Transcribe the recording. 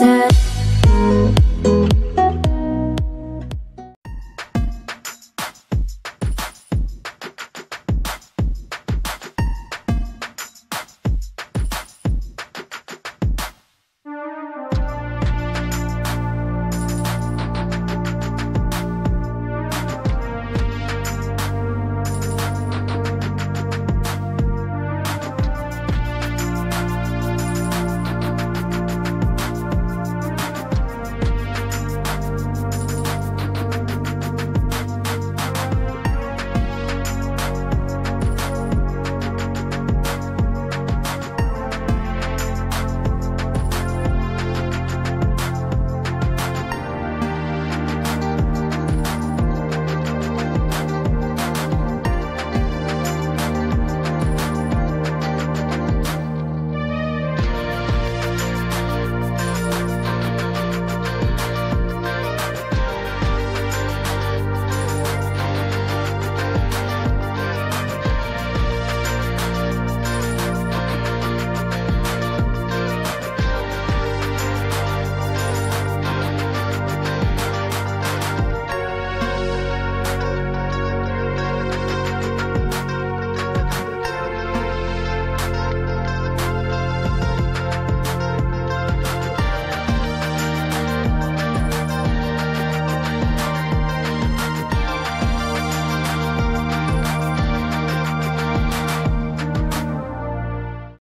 said